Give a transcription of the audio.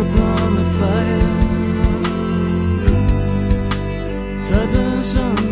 upon the fire, feathers on.